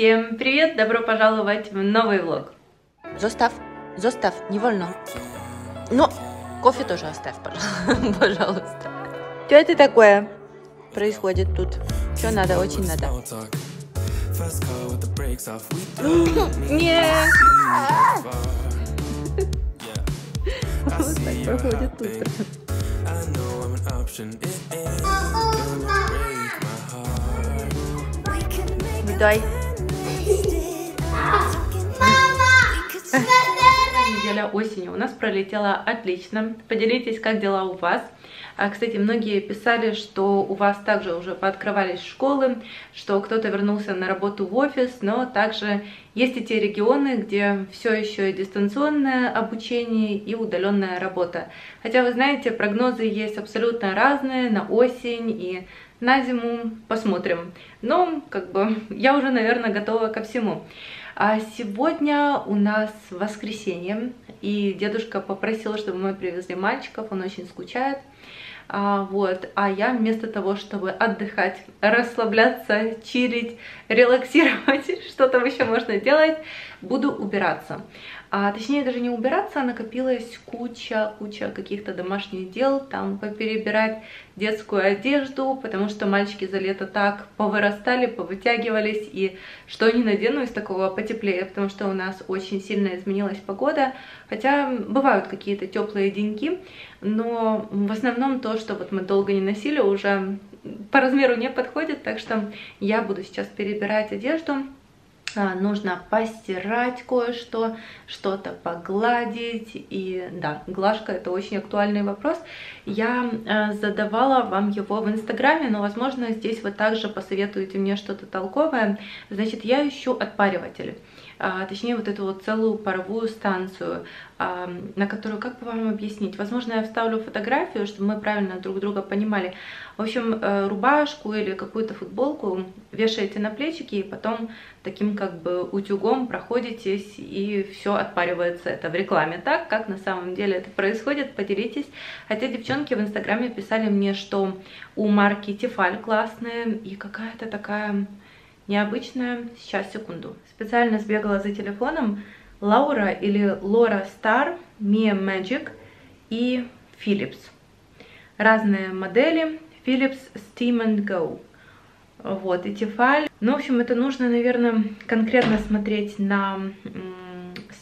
Всем привет! Добро пожаловать в новый влог. Zostaw, zostaw, не вольно. Но кофе тоже оставь, пожалуйста. Что это такое происходит тут? Что надо, очень надо. Нет! Вот так проходит утро. Дай. Неделя осени у нас пролетела отлично. Поделитесь, как дела у вас. А, кстати, многие писали, что у вас также уже пооткрывались школы, что кто-то вернулся на работу в офис, но также есть и те регионы, где все еще дистанционное обучение и удаленная работа. Хотя, вы знаете, прогнозы есть абсолютно разные на осень и на зиму. Посмотрим. Но, как бы, я уже, наверное, готова ко всему. А сегодня у нас воскресенье, и дедушка попросил, чтобы мы привезли мальчиков, он очень скучает. А, вот, а я вместо того, чтобы отдыхать, расслабляться, чилить, релаксировать, что там еще можно делать, буду убираться. А, точнее, даже не убираться, а накопилась куча, куча каких-то домашних дел, там поперебирать детскую одежду, потому что мальчики за лето так повырастали, повытягивались, и что не надену из такого потеплее, потому что у нас очень сильно изменилась погода, хотя бывают какие-то теплые деньки, но в основном то, что вот мы долго не носили, уже по размеру не подходит, так что я буду сейчас перебирать одежду, нужно постирать кое-что, что-то погладить. И да, глажка это очень актуальный вопрос. Я э, задавала вам его в инстаграме, но возможно здесь вы также посоветуете мне что-то толковое. Значит, я ищу отпариватель. А, точнее вот эту вот целую паровую станцию, а, на которую, как бы вам объяснить, возможно, я вставлю фотографию, чтобы мы правильно друг друга понимали. В общем, э, рубашку или какую-то футболку вешаете на плечики и потом таким как бы утюгом проходитесь и все отпаривается. Это в рекламе так, как на самом деле это происходит, поделитесь. Хотя девчонки в инстаграме писали мне, что у марки Тефаль классная и какая-то такая необычная. Сейчас, секунду. Специально сбегала за телефоном. Лаура или Лора Стар, Mia Magic и Philips. Разные модели. Philips Steam and Go. Вот, и Тефаль. Ну, в общем, это нужно, наверное, конкретно смотреть на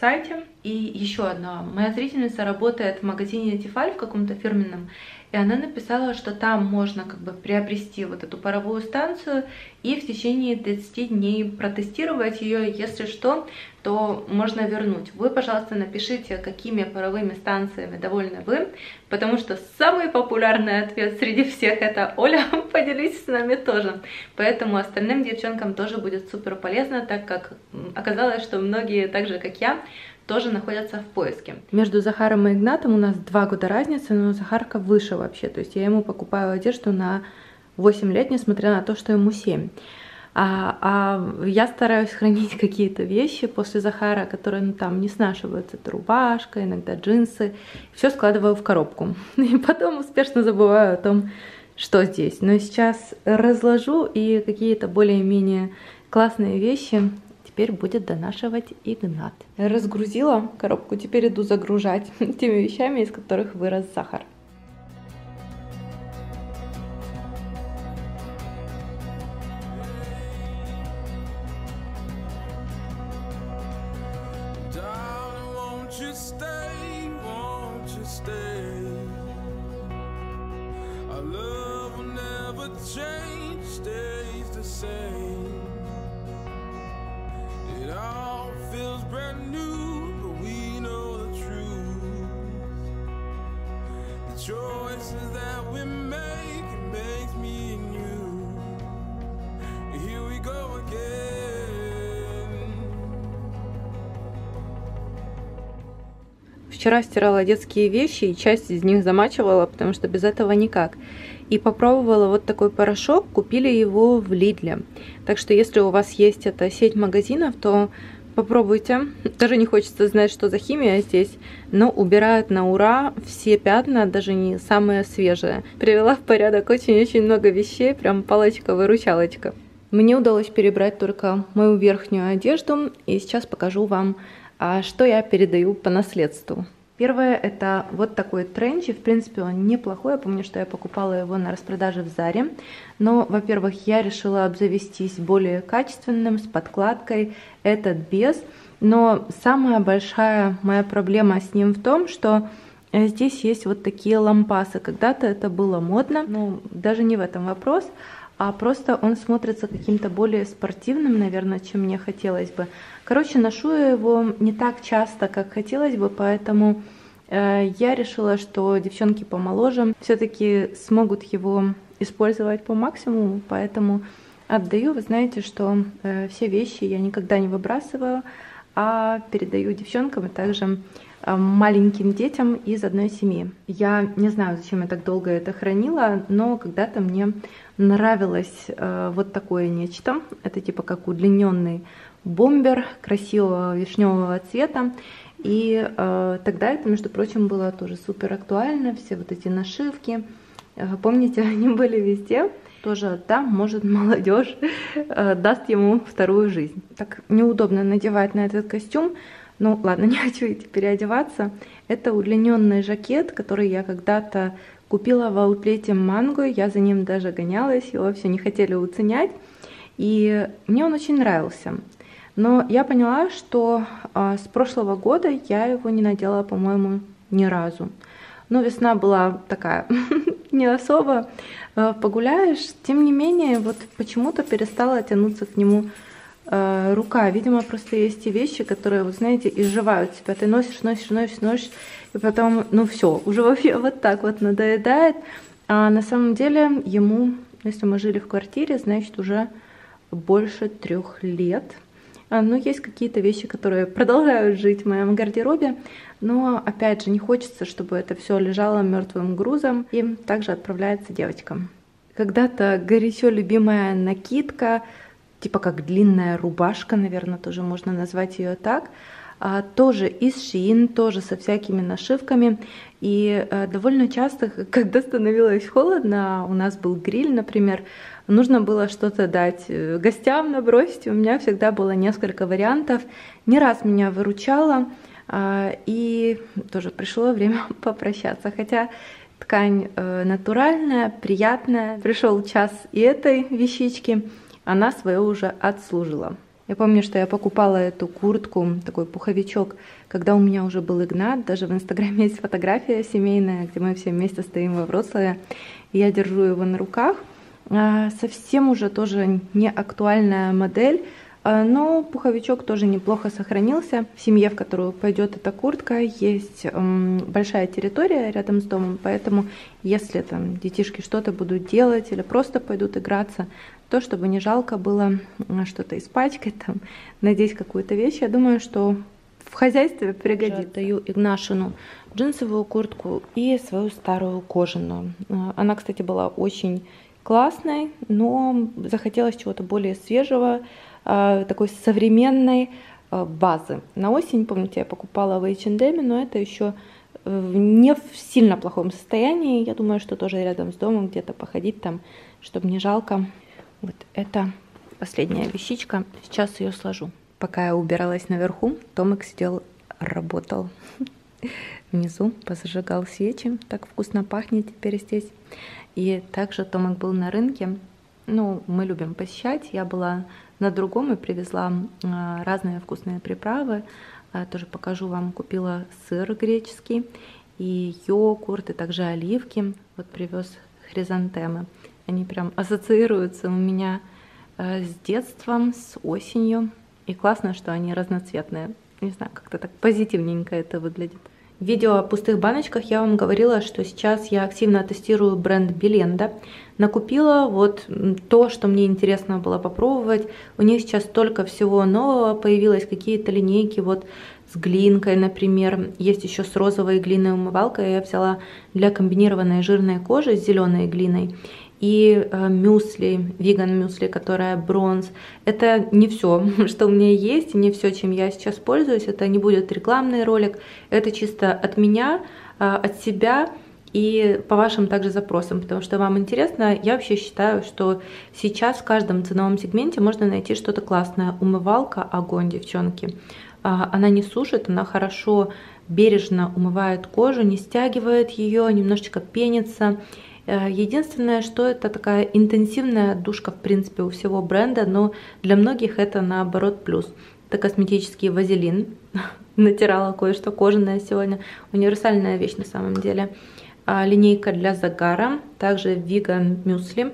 сайте. И еще одна. Моя зрительница работает в магазине Тефаль в каком-то фирменном. И она написала, что там можно как бы приобрести вот эту паровую станцию и в течение 30 дней протестировать ее. Если что, то можно вернуть. Вы, пожалуйста, напишите, какими паровыми станциями довольны вы, потому что самый популярный ответ среди всех это Оля, поделитесь с нами тоже. Поэтому остальным девчонкам тоже будет супер полезно, так как оказалось, что многие, так же как я, тоже находятся в поиске. Между Захаром и Игнатом у нас два года разницы, но Захарка выше вообще. То есть я ему покупаю одежду на 8 лет, несмотря на то, что ему 7. А, а я стараюсь хранить какие-то вещи после Захара, которые ну, там не снашиваются. Это рубашка, иногда джинсы. Все складываю в коробку. И потом успешно забываю о том, что здесь. Но сейчас разложу и какие-то более-менее классные вещи теперь будет донашивать Игнат. Разгрузила коробку, теперь иду загружать теми вещами, из которых вырос сахар. Вчера стирала детские вещи и часть из них замачивала, потому что без этого никак. И попробовала вот такой порошок, купили его в Лидле. Так что если у вас есть эта сеть магазинов, то Попробуйте. Даже не хочется знать, что за химия здесь, но убирают на ура все пятна, даже не самые свежие. Привела в порядок очень-очень много вещей, прям палочка-выручалочка. Мне удалось перебрать только мою верхнюю одежду, и сейчас покажу вам, а, что я передаю по наследству. Первое это вот такой тренчи, в принципе он неплохой, я помню, что я покупала его на распродаже в Заре, но, во-первых, я решила обзавестись более качественным, с подкладкой, этот без, но самая большая моя проблема с ним в том, что э, здесь есть вот такие лампасы, когда-то это было модно, но даже не в этом вопрос, а просто он смотрится каким-то более спортивным, наверное, чем мне хотелось бы. Короче, ношу его не так часто, как хотелось бы, поэтому э, я решила, что девчонки помоложе все-таки смогут его использовать по максимуму, поэтому отдаю. Вы знаете, что э, все вещи я никогда не выбрасываю, а передаю девчонкам и также Э, маленьким детям из одной семьи. Я не знаю, зачем я так долго это хранила, но когда-то мне нравилось э, вот такое нечто. Это типа как удлиненный бомбер красивого вишневого цвета. И э, тогда это, между прочим, было тоже супер актуально. Все вот эти нашивки. Э, помните, они были везде. Тоже, да, может, молодежь э, даст ему вторую жизнь. Так неудобно надевать на этот костюм. Ну ладно, не хочу идти переодеваться. Это удлиненный жакет, который я когда-то купила в аутлете Манго. Я за ним даже гонялась, его все не хотели уценять. И мне он очень нравился. Но я поняла, что а, с прошлого года я его не надела, по-моему, ни разу. Но весна была такая не особо а, погуляешь. Тем не менее, вот почему-то перестала тянуться к нему э, рука. Видимо, просто есть те вещи, которые, вот знаете, изживают себя. Ты носишь, носишь, носишь, носишь, и потом, ну все, уже вообще вот так вот надоедает. А на самом деле ему, если мы жили в квартире, значит, уже больше трех лет. А, но есть какие-то вещи, которые продолжают жить в моем гардеробе, но опять же не хочется, чтобы это все лежало мертвым грузом и также отправляется девочкам. Когда-то горячо любимая накидка типа как длинная рубашка, наверное, тоже можно назвать ее так. А, тоже из шин, тоже со всякими нашивками. И а, довольно часто, когда становилось холодно, у нас был гриль, например, нужно было что-то дать э, гостям набросить. У меня всегда было несколько вариантов. Не раз меня выручало, а, и тоже пришло время попрощаться. Хотя ткань э, натуральная, приятная. Пришел час и этой вещички она свое уже отслужила. Я помню, что я покупала эту куртку, такой пуховичок, когда у меня уже был Игнат. Даже в Инстаграме есть фотография семейная, где мы все вместе стоим во Вроцлаве. И я держу его на руках. А, совсем уже тоже не актуальная модель, а, но пуховичок тоже неплохо сохранился. В семье, в которую пойдет эта куртка, есть большая территория рядом с домом, поэтому если там детишки что-то будут делать или просто пойдут играться, то, чтобы не жалко было что-то испачкать, там, надеть какую-то вещь, я думаю, что в хозяйстве пригодится. Даю Игнашину джинсовую куртку и свою старую кожаную. Она, кстати, была очень классной, но захотелось чего-то более свежего, а, такой современной а, базы. На осень, помните, я покупала в H&M, но это еще э, не в сильно плохом состоянии. Я думаю, что тоже рядом с домом где-то походить там, чтобы не жалко. Вот это последняя вещичка. Сейчас ее сложу. Пока я убиралась наверху, Томик сидел, работал внизу, позажигал свечи. Так вкусно пахнет теперь здесь. И также Томик был на рынке. Ну, мы любим посещать. Я была на другом и привезла а, разные вкусные приправы. А, тоже покажу вам. Купила сыр греческий и йогурт, и также оливки. Вот привез хризантемы. Они прям ассоциируются у меня э, с детством, с осенью. И классно, что они разноцветные. Не знаю, как-то так позитивненько это выглядит. В видео о пустых баночках я вам говорила, что сейчас я активно тестирую бренд Беленда. Накупила вот то, что мне интересно было попробовать. У них сейчас столько всего нового появилось, какие-то линейки вот с глинкой, например. Есть еще с розовой глиной умывалкой. Я взяла для комбинированной жирной кожи с зеленой глиной и э, мюсли, веган мюсли, которая бронз. Это не все, что у меня есть, не все, чем я сейчас пользуюсь. Это не будет рекламный ролик, это чисто от меня, э, от себя. и по вашим также запросам, потому что вам интересно. Я вообще считаю, что сейчас в каждом ценовом сегменте можно найти что-то классное. Умывалка огонь, девчонки. А, она не сушит, она хорошо бережно умывает кожу, не стягивает ее, немножечко пенится. Э, единственное, что это такая интенсивная душка, в принципе, у всего бренда, но для многих это наоборот плюс. Это косметический вазелин. Натирала кое-что кожаное сегодня. Универсальная вещь на самом деле. А, линейка для загара. Также веган мюсли.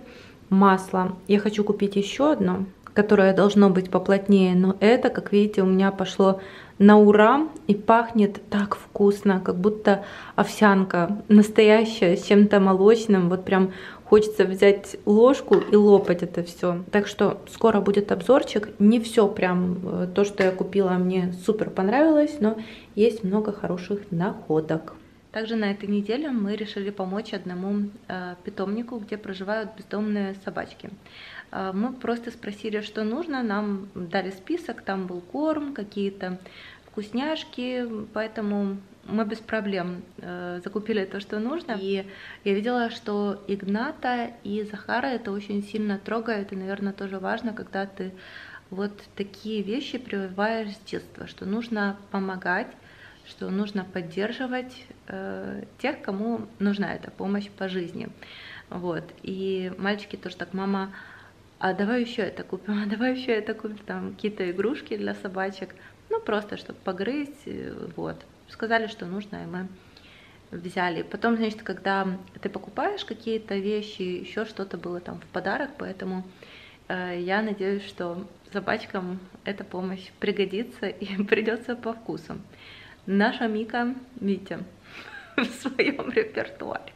Масло. Я хочу купить еще одно, которое должно быть поплотнее. Но это, как видите, у меня пошло на ура и пахнет так вкусно, как будто овсянка настоящая, с чем-то молочным. Вот прям хочется взять ложку и лопать это все. Так что скоро будет обзорчик. Не все прям э, то, что я купила, мне супер понравилось, но есть много хороших находок. Также на этой неделе мы решили помочь одному э, питомнику, где проживают бездомные собачки. Э, мы просто спросили, что нужно, нам дали список, там был корм, какие-то вкусняшки, поэтому мы без проблем э, закупили то, что нужно. И я видела, что Игната и Захара это очень сильно трогает, и, наверное, тоже важно, когда ты вот такие вещи прививаешь с детства, что нужно помогать, что нужно поддерживать э, тех, кому нужна эта помощь по жизни. Вот. И мальчики тоже так, мама, а давай еще это купим, а давай еще это купим, там какие-то игрушки для собачек, ну просто, чтобы погрызть, э, вот. Сказали, что нужно, и мы взяли. Потом, значит, когда ты покупаешь какие-то вещи, еще что-то было там в подарок, поэтому э, я надеюсь, что собачкам эта помощь пригодится и придется по вкусу. Наша Мика, Витя, в своем репертуаре,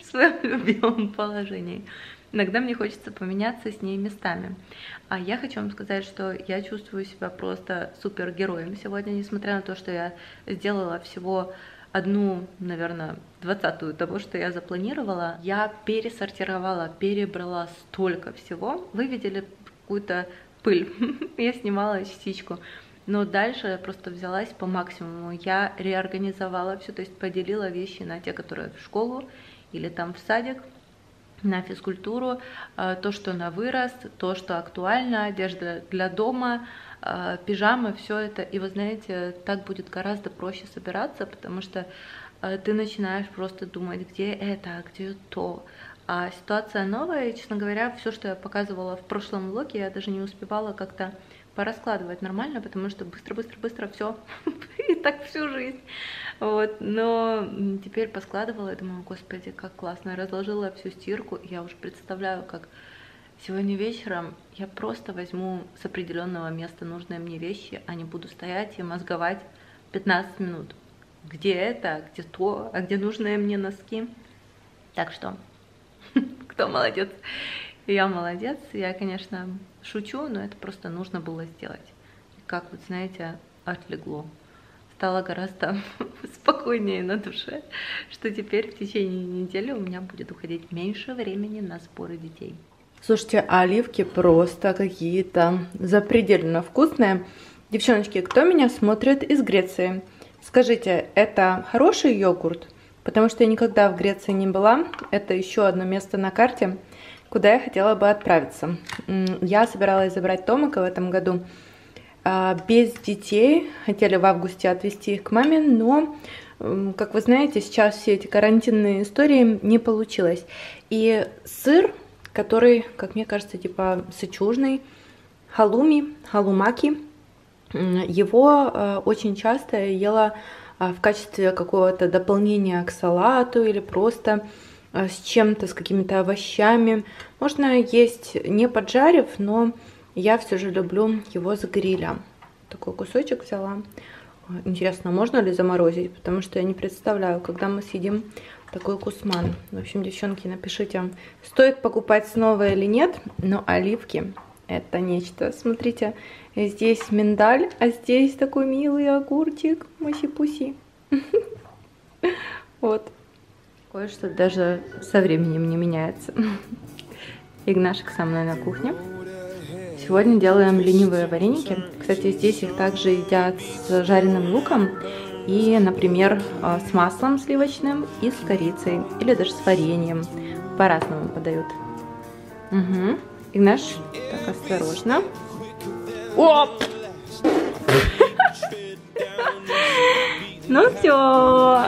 в своем любимом положении. Иногда мне хочется поменяться с ней местами. А я хочу вам сказать, что я чувствую себя просто супергероем сегодня, несмотря на то, что я сделала всего одну, наверное, двадцатую того, что я запланировала. Я пересортировала, перебрала столько всего. Вы видели какую-то пыль. я снимала частичку. Но дальше я просто взялась по максимуму. Я реорганизовала все, то есть поделила вещи на те, которые в школу или там в садик, на физкультуру, э, то, что на вырост, то, что актуально, одежда для дома, э, пижамы, все это. И вы знаете, так будет гораздо проще собираться, потому что э, ты начинаешь просто думать, где это, где то. А ситуация новая, и, честно говоря, все, что я показывала в прошлом влоге, я даже не успевала как-то пораскладывать нормально, потому что быстро-быстро-быстро все, и так всю жизнь. Вот, но теперь поскладывала и думаю, господи, как классно. Я разложила всю стирку, я уже представляю, как сегодня вечером я просто возьму с определенного места нужные мне вещи, а не буду стоять и мозговать 15 минут. Где это, где то, а где нужные мне носки. Так что, кто молодец? Я молодец. Я, конечно, шучу, но это просто нужно было сделать. Как вот, знаете, отлегло. Стало гораздо спокойнее на душе, что теперь в течение недели у меня будет уходить меньше времени на сборы детей. Слушайте, а оливки просто какие-то запредельно вкусные. Девчоночки, кто меня смотрит из Греции? Скажите, это хороший йогурт? Потому что я никогда в Греции не была. Это еще одно место на карте куда я хотела бы отправиться. Я собиралась забрать Томика в этом году а, без детей. Хотели в августе отвезти их к маме, но, как вы знаете, сейчас все эти карантинные истории не получилось. И сыр, который, как мне кажется, типа сычужный, халуми, халумаки, его а, очень часто ела а, в качестве какого-то дополнения к салату или просто с чем-то, с какими-то овощами. Можно есть не поджарив, но я все же люблю его с гриля. Такой кусочек взяла. Интересно, можно ли заморозить? Потому что я не представляю, когда мы съедим такой кусман. В общем, девчонки, напишите, стоит покупать снова или нет. Но оливки это нечто. Смотрите, здесь миндаль, а здесь такой милый огурчик. Муси-пуси. Вот. Кое-что даже со временем не меняется. Игнашек со мной на кухне. Сегодня делаем ленивые вареники. Кстати, здесь их также едят с жареным луком. И, например, э, с маслом сливочным и с корицей. Или даже с вареньем. По-разному подают. Угу. Игнаш, так осторожно. Оп! Ну все,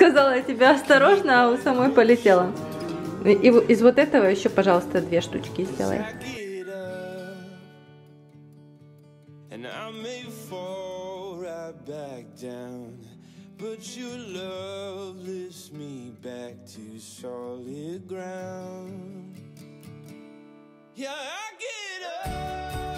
сказала тебе осторожно, а у самой полетела. И из вот этого еще, пожалуйста, две штучки сделай. But your love lifts me back to solid ground. Yeah, I get up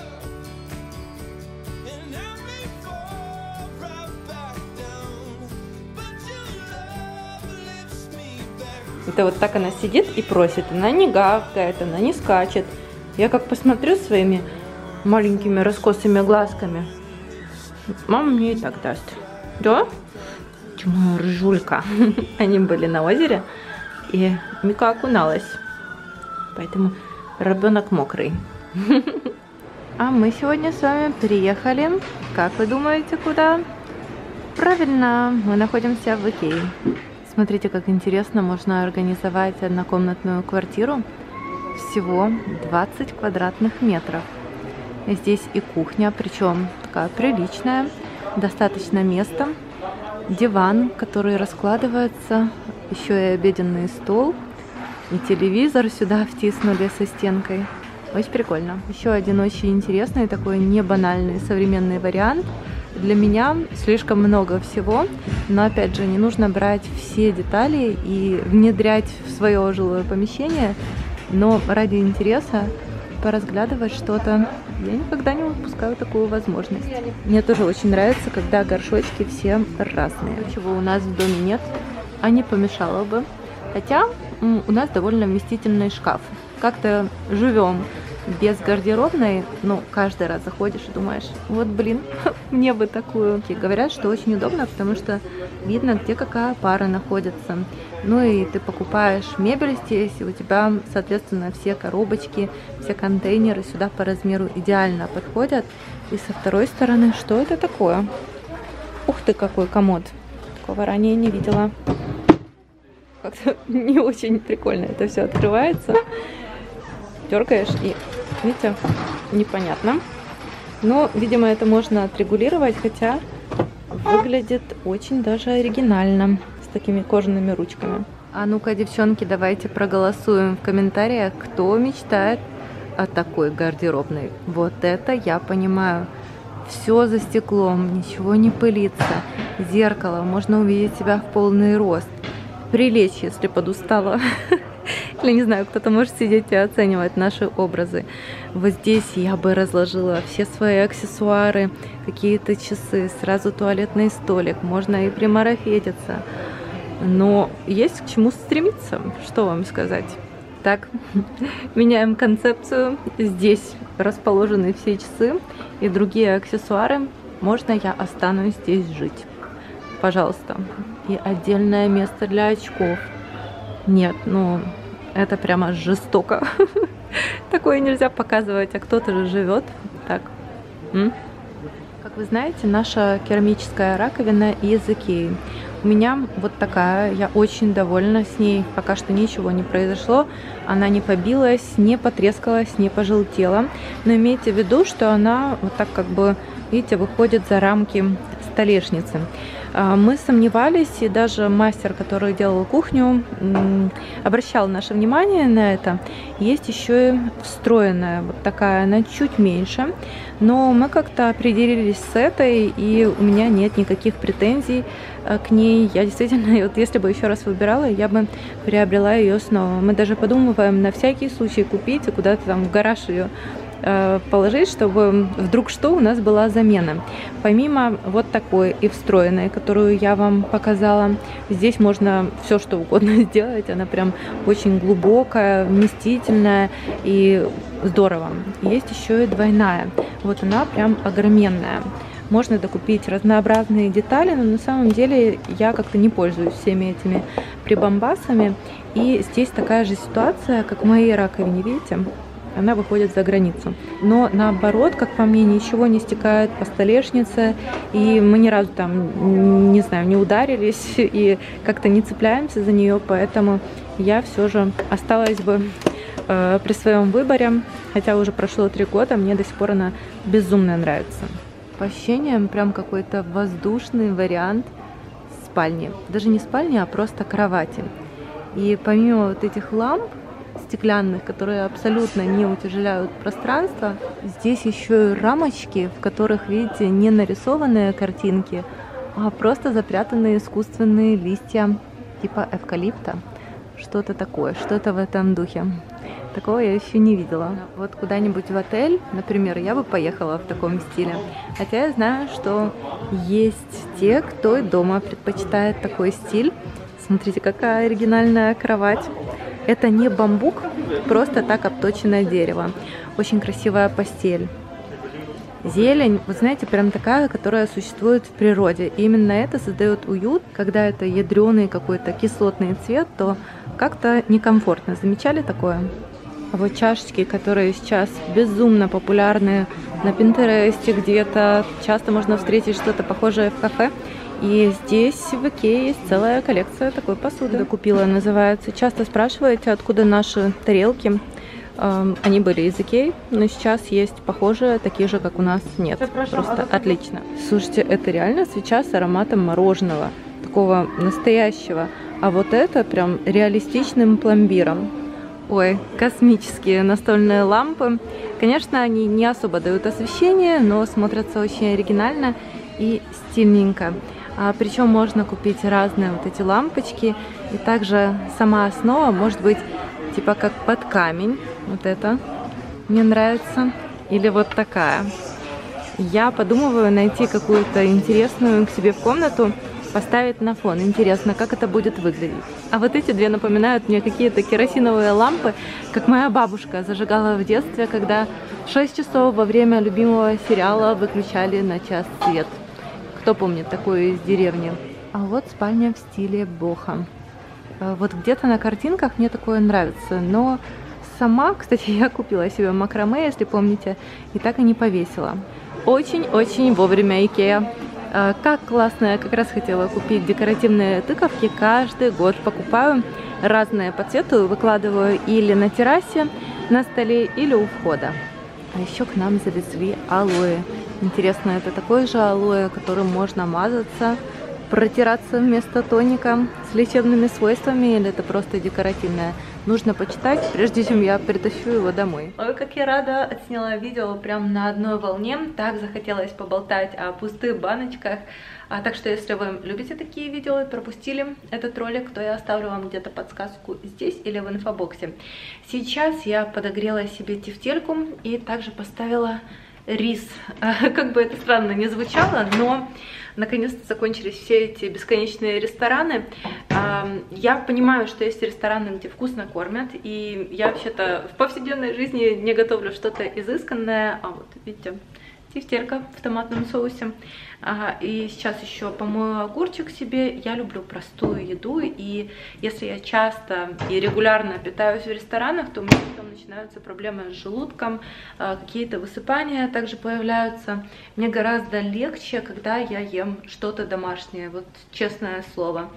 Это вот так она сидит и просит. Она не гавкает, она не скачет. Я как посмотрю своими маленькими раскосыми глазками, мама мне и так даст. Да? Моя рыжулька. Они были на озере, и Мика окуналась. Поэтому ребенок мокрый. А мы сегодня с вами приехали, как вы думаете, куда? Правильно, мы находимся в Икее. Смотрите, как интересно можно организовать однокомнатную квартиру. Всего 20 квадратных метров. Здесь и кухня, причем такая приличная, достаточно места диван, который раскладывается, еще и обеденный стол, и телевизор сюда втиснули со стенкой. Очень прикольно. Еще один очень интересный, такой не банальный современный вариант. Для меня слишком много всего, но опять же не нужно брать все детали и внедрять в свое жилое помещение, но ради интереса поразглядывать что-то. Я никогда не упускаю такую возможность. Мне тоже очень нравится, когда горшочки все разные. Чего у нас в доме нет, а не помешало бы. Хотя у нас довольно вместительный шкаф. Как-то живем без гардеробной, ну, каждый раз заходишь и думаешь, вот, блин, мне бы такую. И говорят, что очень удобно, потому что видно, где какая пара находится. Ну и ты покупаешь мебель здесь, и у тебя, соответственно, все коробочки, все контейнеры сюда по размеру идеально подходят. И со второй стороны, что это такое? Ух ты, какой комод. Такого ранее не видела. Как-то не очень прикольно это все открывается дергаешь и, видите, непонятно. Но, видимо, это можно отрегулировать, хотя выглядит очень даже оригинально с такими кожаными ручками. А ну-ка, девчонки, давайте проголосуем в комментариях, кто мечтает о такой гардеробной. Вот это я понимаю. Все за стеклом, ничего не пылится. Зеркало, можно увидеть себя в полный рост. Прилечь, если подустала. Или, не знаю, кто-то может сидеть и оценивать наши образы. Вот здесь я бы разложила все свои аксессуары, какие-то часы, сразу туалетный столик, можно и примарафетиться. Но есть к чему стремиться, что вам сказать. Так, меняем концепцию. Здесь расположены все часы и другие аксессуары. Можно я останусь здесь жить? Пожалуйста. И отдельное место для очков. Нет, ну, это прямо жестоко. Такое нельзя показывать, а кто-то же живет так. Как вы знаете, наша керамическая раковина из Икеи. У меня вот такая, я очень довольна с ней, пока что ничего не произошло. Она не побилась, не потрескалась, не пожелтела. Но имейте в виду, что она вот так как бы, видите, выходит за рамки столешницы. А, мы сомневались, и даже мастер, который делал кухню, обращал наше внимание на это. Есть еще и встроенная, вот такая, она чуть меньше, но мы как-то определились с этой, и у меня нет никаких претензий э, к ней. Я действительно, вот если бы еще раз выбирала, я бы приобрела ее снова. Мы даже подумываем на всякий случай купить и куда-то там в гараж ее положить, чтобы вдруг что у нас была замена. Помимо вот такой и встроенной, которую я вам показала, здесь можно все что угодно сделать. Она прям очень глубокая, вместительная и здорово. Есть еще и двойная. Вот она прям огроменная можно докупить разнообразные детали, но на самом деле я как-то не пользуюсь всеми этими прибамбасами. И здесь такая же ситуация, как в моей раковине, видите? Она выходит за границу. Но наоборот, как по мне, ничего не стекает по столешнице, и мы ни разу там, не знаю, не ударились и как-то не цепляемся за нее, поэтому я все же осталась бы э, при своем выборе, хотя уже прошло три года, мне до сих пор она безумно нравится. По ощущениям, прям какой-то воздушный вариант спальни. Даже не спальни, а просто кровати. И помимо вот этих ламп, стеклянных, которые абсолютно не утяжеляют пространство. Здесь еще и рамочки, в которых, видите, не нарисованные картинки, а просто запрятанные искусственные листья типа эвкалипта. Что-то такое, что-то в этом духе. Такого я еще не видела. Вот куда-нибудь в отель, например, я бы поехала в таком стиле. Хотя я знаю, что есть те, кто и дома предпочитает такой стиль. Смотрите, какая оригинальная кровать. Это не бамбук, просто так обточенное дерево. Очень красивая постель. Зелень, вы знаете, прям такая, которая существует в природе. И именно это создает уют. Когда это ядреный какой-то кислотный цвет, то как-то некомфортно. Замечали такое? А вот чашечки, которые сейчас безумно популярны на Пинтересте где-то, часто можно встретить что-то похожее в кафе. И здесь в Икее есть целая коллекция такой посуды. Купила, называется. Часто спрашиваете, откуда наши тарелки. Эм, они были из Икеи, но сейчас есть похожие, такие же, как у нас нет. Просто отлично. Слушайте, это реально свеча с ароматом мороженого. Такого настоящего. А вот это прям реалистичным пломбиром. Ой, космические настольные лампы. Конечно, они не особо дают освещение, но смотрятся очень оригинально и стильненько. А, причем можно купить разные вот эти лампочки. И также сама основа может быть типа как под камень. Вот это мне нравится. Или вот такая. Я подумываю найти какую-то интересную к себе в комнату, поставить на фон. Интересно, как это будет выглядеть. А вот эти две напоминают мне какие-то керосиновые лампы, как моя бабушка зажигала в детстве, когда в 6 часов во время любимого сериала выключали на час свет. Кто помнит такое из деревни? А вот спальня в стиле боха. Э, вот где-то на картинках мне такое нравится, но сама, кстати, я купила себе макраме, если помните, и так и не повесила. Очень-очень вовремя Икея. Э, как классно, я как раз хотела купить декоративные тыковки, каждый год покупаю разные по цвету, выкладываю или на террасе, на столе, или у входа. А еще к нам завезли алоэ. Интересно, это такой же алоэ, которым можно мазаться, протираться вместо тоника с лечебными свойствами, или это просто декоративное? Нужно почитать, прежде чем я притащу его домой. Ой, как я рада, отсняла видео прям на одной волне. Так захотелось поболтать о пустых баночках. А, так что, если вы любите такие видео и пропустили этот ролик, то я оставлю вам где-то подсказку здесь или в инфобоксе. Сейчас я подогрела себе тефтельку и также поставила рис. Как бы это странно не звучало, но наконец-то закончились все эти бесконечные рестораны. Я понимаю, что есть рестораны, где вкусно кормят, и я вообще-то в повседневной жизни не готовлю что-то изысканное, а вот видите, тефтелька в томатном соусе. Ага, и сейчас еще помою огурчик себе. Я люблю простую еду, и если я часто и регулярно питаюсь в ресторанах, то у меня потом начинаются проблемы с желудком, а, какие-то высыпания также появляются. Мне гораздо легче, когда я ем что-то домашнее, вот честное слово.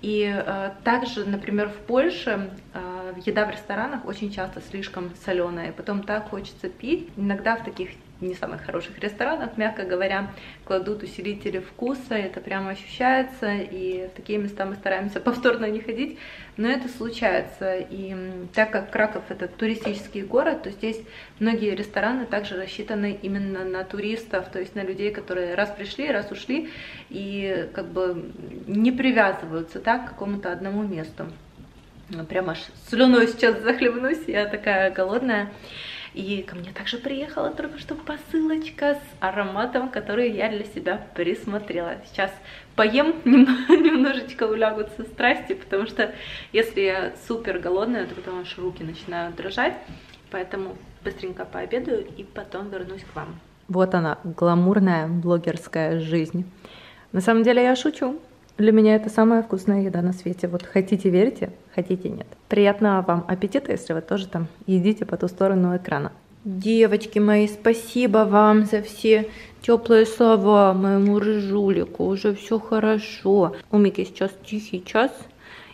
И э, также, например, в Польше э, еда в ресторанах очень часто слишком соленая, и потом так хочется пить. Иногда в таких не самых хороших ресторанах, мягко говоря, кладут усилители вкуса, это прямо ощущается, и в такие места мы стараемся повторно не ходить, но это случается, и так как Краков это туристический город, то здесь многие рестораны также рассчитаны именно на туристов, то есть на людей, которые раз пришли, раз ушли, и как бы не привязываются так к какому-то одному месту. Прям аж слюной сейчас захлебнусь, я такая голодная. И ко мне также приехала только что посылочка с ароматом, который я для себя присмотрела. Сейчас поем, немножечко улягутся страсти, потому что если я супер голодная, то потом аж руки начинают дрожать. Поэтому быстренько пообедаю и потом вернусь к вам. Вот она, гламурная блогерская жизнь. На самом деле я шучу. Для меня это самая вкусная еда на свете. Вот хотите верьте, хотите нет. Приятного вам аппетита, если вы тоже там едите по ту сторону экрана. Девочки мои, спасибо вам за все теплые слова моему рыжулику. Уже все хорошо. У Мики сейчас тихий час.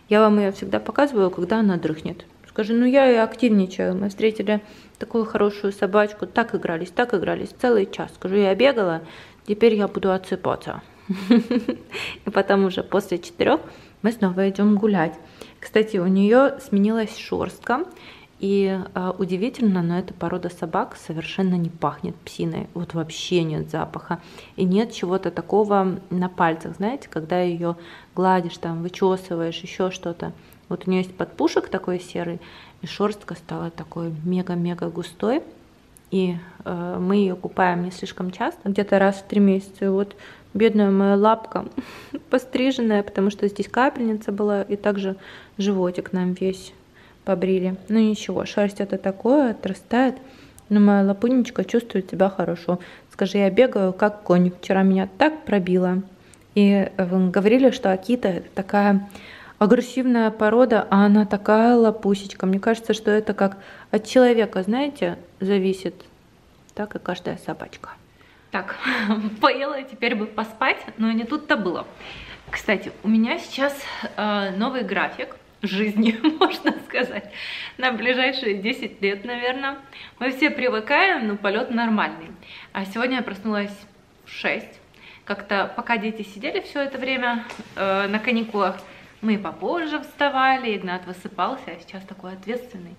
Я вам ее всегда показываю, когда она дрыхнет. Скажи, ну я и активничаю. Мы встретили такую хорошую собачку. Так игрались, так игрались. Целый час. Скажу, я бегала. Теперь я буду отсыпаться. И потом уже после четырех мы снова идем гулять. Кстати, у нее сменилась шерстка. И э, удивительно, но эта порода собак совершенно не пахнет псиной. Вот вообще нет запаха. И нет чего-то такого на пальцах, знаете, когда ее гладишь, там, вычесываешь, еще что-то. Вот у нее есть подпушек такой серый, и шерстка стала такой мега-мега густой. И э, мы ее купаем не слишком часто, где-то раз в три месяца. И вот бедная моя лапка постриженная, потому что здесь капельница была, и также животик нам весь побрили. Ну ничего, шерсть это такое, отрастает. Но моя лапунечка чувствует себя хорошо. Скажи, я бегаю как конь. Вчера меня так пробило. И э, говорили, что Акита такая агрессивная порода, а она такая лапусечка. Мне кажется, что это как от человека, знаете, зависит. Так и каждая собачка. Так, поела, теперь бы поспать, но не тут-то было. Кстати, у меня сейчас э, новый график жизни, можно сказать, на ближайшие 10 лет, наверное. Мы все привыкаем, но полет нормальный. А сегодня я проснулась в 6. Как-то пока дети сидели все это время э, на каникулах, мы попозже вставали, Игнат высыпался, а сейчас такой ответственный.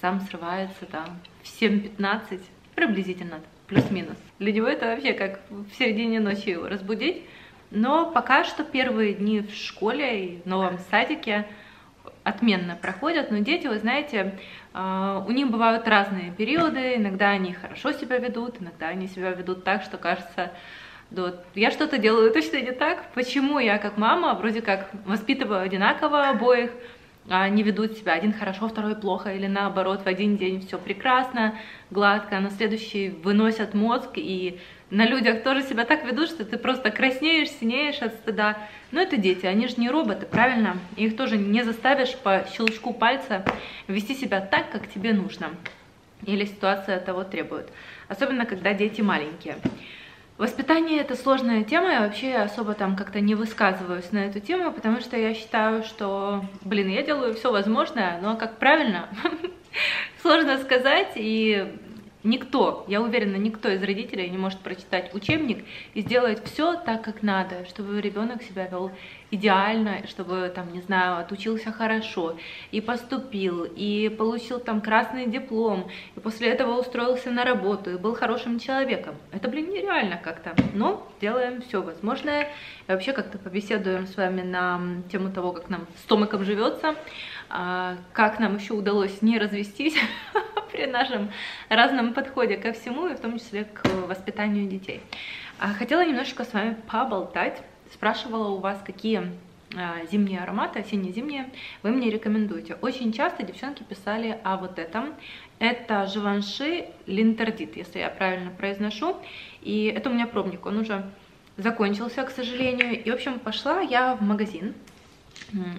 Сам срывается там в 7.15, приблизительно, плюс-минус. Для него это вообще как в середине ночи его разбудить. Но пока что первые дни в школе и в новом садике отменно проходят, но дети, вы знаете, а, у них бывают разные периоды, иногда они хорошо себя ведут, иногда они себя ведут так, что кажется, да, я что-то делаю точно не так, почему я как мама вроде как воспитываю одинаково обоих, а они ведут себя один хорошо, второй плохо, или наоборот, в один день все прекрасно, гладко, а на следующий выносят мозг и на людях тоже себя так ведут, что ты просто краснеешь, синеешь от стыда. Но это дети, они же не роботы, правильно? Их тоже не заставишь по щелчку пальца вести себя так, как тебе нужно. Или ситуация того требует. Особенно, когда дети маленькие. Воспитание это сложная тема, я вообще особо там как-то не высказываюсь на эту тему, потому что я считаю, что, блин, я делаю все возможное, но как правильно, сложно сказать, и Никто, я уверена, никто из родителей не может прочитать учебник и сделать все так, как надо, чтобы ребенок себя вел идеально, чтобы, там, не знаю, отучился хорошо и поступил, и получил там красный диплом, и после этого устроился на работу и был хорошим человеком. Это, блин, нереально как-то. Но делаем все возможное. И вообще как-то побеседуем с вами на тему того, как нам с Томиком живется, как нам еще удалось не развестись при нашем разном подходе ко всему, и в том числе к воспитанию детей. А, хотела немножечко с вами поболтать. Спрашивала у вас, какие а, зимние ароматы, осенне-зимние, вы мне рекомендуете. Очень часто девчонки писали о вот этом. Это Живанши Линтердит, если я правильно произношу. И это у меня пробник, он уже закончился, к сожалению. И, в общем, пошла я в магазин.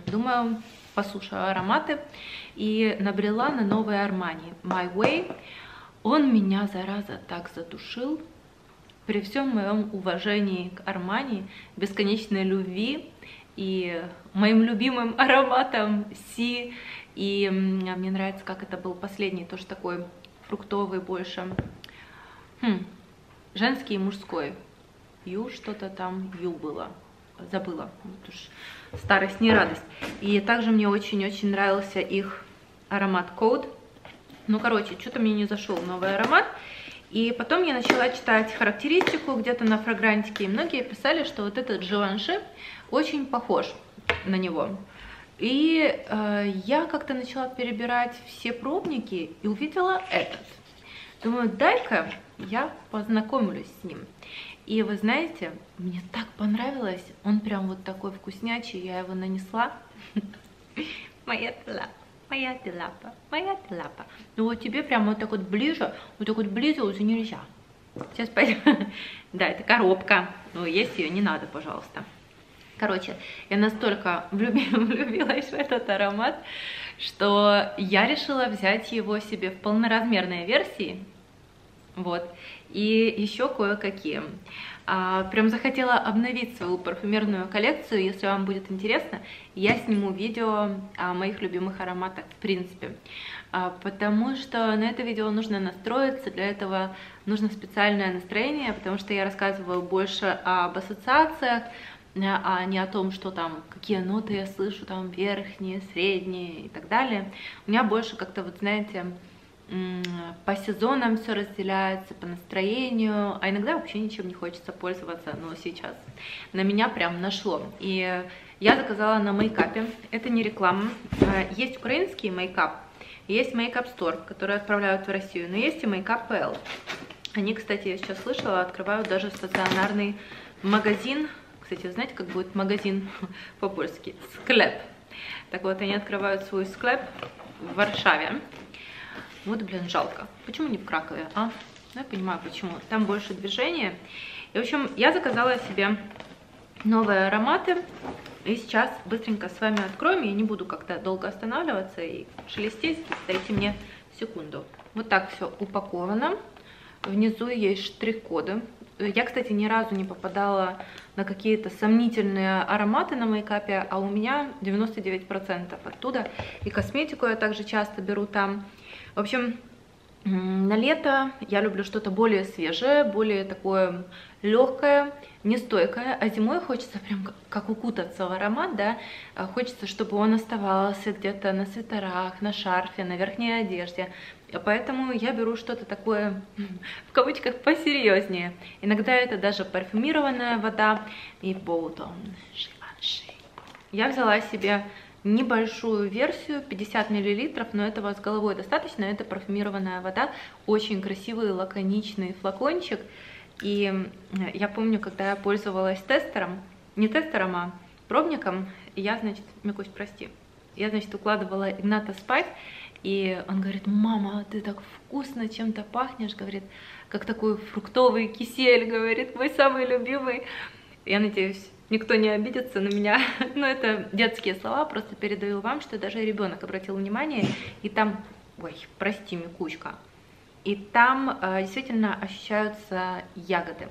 Думаю, послушаю ароматы и набрела на новый Армани My Way. Он меня, зараза, так задушил. При всем моем уважении к Армани, бесконечной любви и моим любимым ароматом Си. И мне нравится, как это был последний, тоже такой фруктовый больше. Хм, женский и мужской. Ю что-то там, Ю было. Забыла. Вот уж старость не радость. И также мне очень-очень нравился их аромат Code. Ну, короче, что-то мне не зашел новый аромат. И потом я начала читать характеристику где-то на фрагрантике, и многие писали, что вот этот Живанши очень похож на него. И э, я как-то начала перебирать все пробники и увидела этот. Думаю, дай-ка я познакомлюсь с ним. И вы знаете, мне так понравилось, он прям вот такой вкуснячий, я его нанесла. Моя тела, моя телапа, моя телапа. Ну вот тебе прям вот так вот ближе, вот так вот ближе уже нельзя. Сейчас пойдем. Да, это коробка, но есть ее не надо, пожалуйста. Короче, я настолько влюбилась в этот аромат, что я решила взять его себе в полноразмерной версии. Вот. И еще кое-какие. А, прям захотела обновить свою парфюмерную коллекцию. Если вам будет интересно, я сниму видео о моих любимых ароматах в принципе. А, потому что на это видео нужно настроиться, для этого нужно специальное настроение, потому что я рассказываю больше об ассоциациях, а не о том, что там, какие ноты я слышу, там верхние, средние и так далее. У меня больше как-то, вот знаете, по сезонам все разделяется, по настроению, а иногда вообще ничем не хочется пользоваться, но сейчас на меня прям нашло. И я заказала на мейкапе, это не реклама, а, есть украинский мейкап, есть MakeUp Store, который отправляют в Россию, но есть и MakeUp PL. Они, кстати, я сейчас слышала, открывают даже стационарный магазин кстати, знаете, как будет магазин по-польски? Sklep. Так вот, они открывают свой склеп в Варшаве. Вот, блин, жалко. Почему не в Кракове, а? Ну, я понимаю, почему. Там больше движения. И, в общем, я заказала себе новые ароматы. И сейчас быстренько с вами откроем. Я не буду как-то долго останавливаться и шелестеть. Дайте мне секунду. Вот так все упаковано. Внизу есть штрих-коды. Я, кстати, ни разу не попадала на какие-то сомнительные ароматы на мейкапе, а у меня 99% оттуда. И косметику я также часто беру там. В общем, на лето я люблю что-то более свежее, более такое легкое, не стойкое, а зимой хочется прям как укутаться в аромат, да, а хочется, чтобы он оставался где-то на свитерах, на шарфе, на верхней одежде, поэтому я беру что-то такое, в кавычках, посерьезнее. Иногда это даже парфюмированная вода и боутон, Я взяла себе небольшую версию, 50 мл, но этого с головой достаточно, это парфюмированная вода, очень красивый лаконичный флакончик, и я помню, когда я пользовалась тестером, не тестером, а пробником, я, значит, Микусь, прости, я, значит, укладывала Игната спать, и он говорит, мама, ты так вкусно чем-то пахнешь, говорит, как такой фруктовый кисель, говорит, мой самый любимый. Я надеюсь, никто не обидится на меня, но это детские слова, просто передаю вам, что даже ребенок обратил внимание, и там, ой, прости, Микучка, и там э, действительно ощущаются ягоды.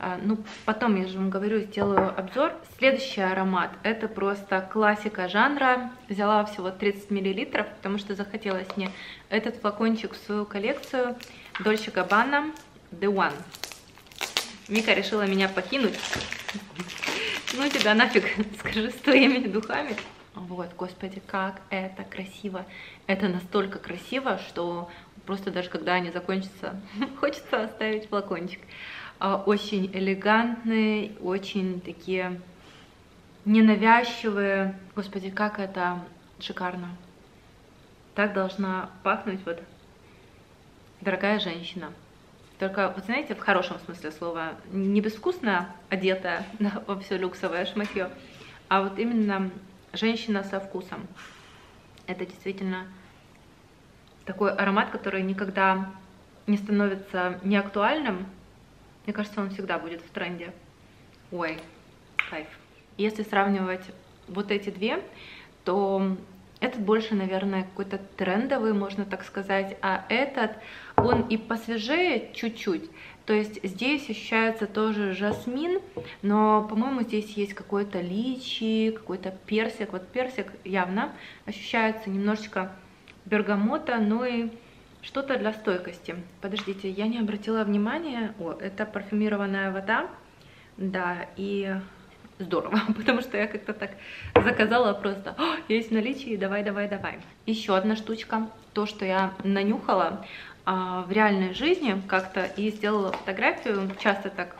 Э, ну, потом, я же вам говорю, сделаю обзор. Следующий аромат, это просто классика жанра. Взяла всего 30 мл, потому что захотелось мне этот флакончик в свою коллекцию. Dolce Gabbana The One. Мика решила меня покинуть. Ну тебя нафиг, скажи, с твоими духами. Вот, господи, как это красиво. Это настолько красиво, что Просто даже когда они закончатся, хочется оставить флакончик. А, очень элегантные, очень такие ненавязчивые. Господи, как это шикарно. Так должна пахнуть вот дорогая женщина. Только, вот знаете, в хорошем смысле слова, не безвкусно одетая да, во все люксовое шматье, а вот именно женщина со вкусом. Это действительно такой аромат, который никогда не становится неактуальным. Мне кажется, он всегда будет в тренде. Ой, кайф. Если сравнивать вот эти две, то этот больше, наверное, какой-то трендовый, можно так сказать, а этот, он и посвежее чуть-чуть. То есть здесь ощущается тоже жасмин, но, по-моему, здесь есть какой-то личи, какой-то персик. Вот персик явно ощущается немножечко бергамота, но и что-то для стойкости. Подождите, я не обратила внимания. О, это парфюмированная вода. Да, и здорово, потому что я как-то так заказала просто, есть в наличии, давай, давай, давай. Еще одна штучка, то, что я нанюхала в реальной жизни как-то и сделала фотографию, часто так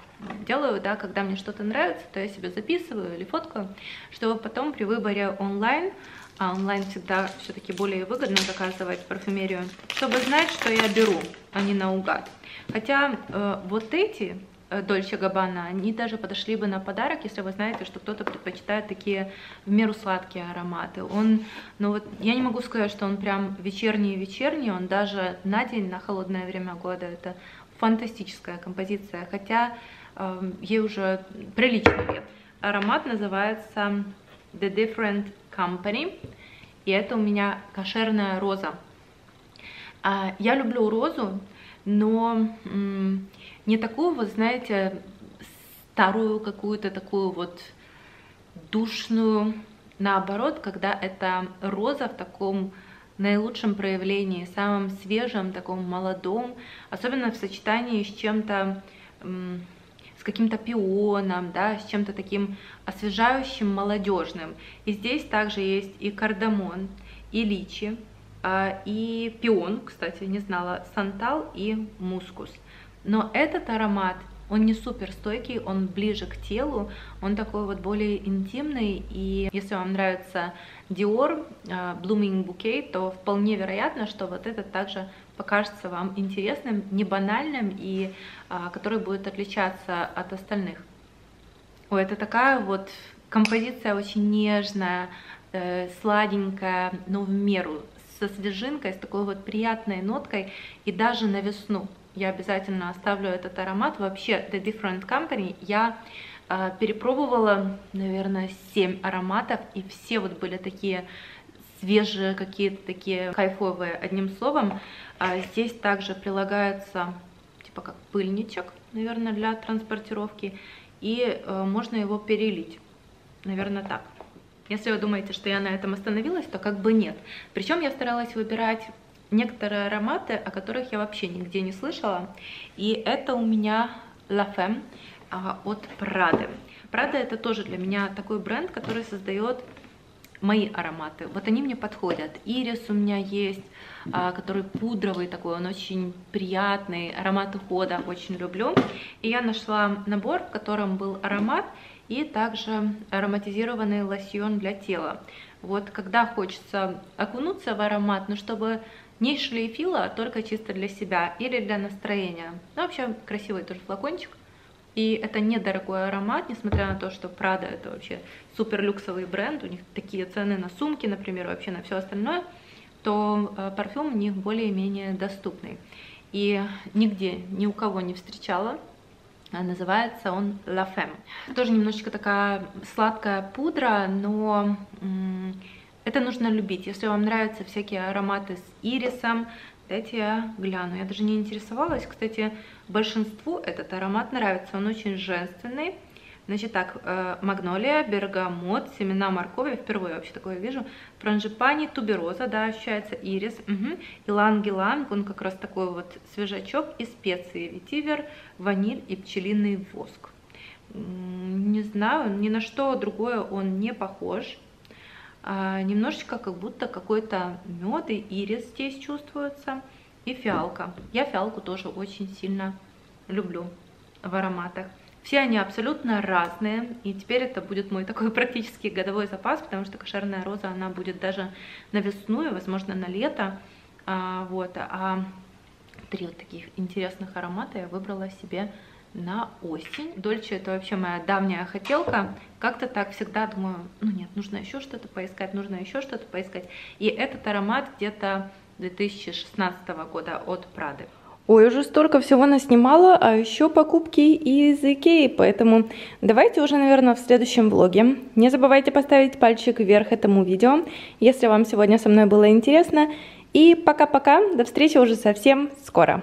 делаю, да, когда мне что-то нравится, то я себе записываю или фоткаю, чтобы потом при выборе онлайн а онлайн всегда все-таки более выгодно заказывать парфюмерию, чтобы знать, что я беру, а не наугад. Хотя э, вот эти Дольче э, Габбана, они даже подошли бы на подарок, если вы знаете, что кто-то предпочитает такие в меру сладкие ароматы. Он, ну вот, я не могу сказать, что он прям вечерний-вечерний, он даже на день, на холодное время года, это фантастическая композиция, хотя э, ей уже приличный лет. Аромат называется The Different Company. И это у меня кошерная роза. А, я люблю розу, но не такую, вот знаете, старую какую-то такую вот душную, наоборот, когда это роза в таком наилучшем проявлении, самом свежем, таком молодом, особенно в сочетании с чем-то, с каким-то пионом, да, с чем-то таким освежающим, молодежным. И здесь также есть и кардамон, и личи, а, и пион, кстати, не знала, сантал и мускус. Но этот аромат он не супер стойкий, он ближе к телу, он такой вот более интимный. И если вам нравится Dior uh, Blooming Bouquet, то вполне вероятно, что вот этот также покажется вам интересным, не банальным и uh, который будет отличаться от остальных. Ой, это такая вот композиция очень нежная, э, сладенькая, но в меру, со свежинкой, с такой вот приятной ноткой и даже на весну я обязательно оставлю этот аромат. Вообще, The Different Company я э, перепробовала, наверное, 7 ароматов, и все вот были такие свежие, какие-то такие кайфовые, одним словом. А здесь также прилагается, типа как пыльничек, наверное, для транспортировки, и э, можно его перелить, наверное, так. Если вы думаете, что я на этом остановилась, то как бы нет. Причем я старалась выбирать некоторые ароматы, о которых я вообще нигде не слышала. И это у меня La Femme а, от Prada. Prada это тоже для меня такой бренд, который создает мои ароматы. Вот они мне подходят. Ирис у меня есть, а, который пудровый такой, он очень приятный, аромат ухода очень люблю. И я нашла набор, в котором был аромат и также ароматизированный лосьон для тела. Вот когда хочется окунуться в аромат, но чтобы не шлейфила, а только чисто для себя или для настроения. Ну, вообще, красивый тоже флакончик. И это недорогой аромат, несмотря на то, что Prada это вообще супер люксовый бренд, у них такие цены на сумки, например, вообще на все остальное, то э, парфюм у них более-менее доступный. И нигде, ни у кого не встречала, а называется он La Femme. Тоже немножечко такая сладкая пудра, но это нужно любить. Если вам нравятся всякие ароматы с ирисом, дайте я гляну. Я даже не интересовалась. Кстати, большинству этот аромат нравится. Он очень женственный. Значит так, э, магнолия, бергамот, семена моркови, впервые вообще такое вижу, франжипани, тубероза, да, ощущается ирис, угу. иланг-иланг, он как раз такой вот свежачок и специи, ветивер, ваниль и пчелиный воск. Не знаю, ни на что другое он не похож немножечко как будто какой-то мед и ирис здесь чувствуется, и фиалка. Я фиалку тоже очень сильно люблю в ароматах. Все они абсолютно разные, и теперь это будет мой такой практически годовой запас, потому что кошерная роза, она будет даже на весну и, возможно, на лето. А, вот, а три вот таких интересных аромата я выбрала себе на осень. Дольче это вообще моя давняя хотелка. Как-то так всегда думаю, ну нет, нужно еще что-то поискать, нужно еще что-то поискать. И этот аромат где-то 2016 года от Прады. Ой, уже столько всего наснимала, а еще покупки из Икеи, поэтому давайте уже, наверное, в следующем влоге. Не забывайте поставить пальчик вверх этому видео, если вам сегодня со мной было интересно. И пока-пока, до встречи уже совсем скоро.